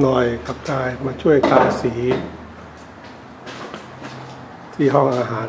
หน่อยกับกายมาช่วยทาสี ที่ห้องอาหาร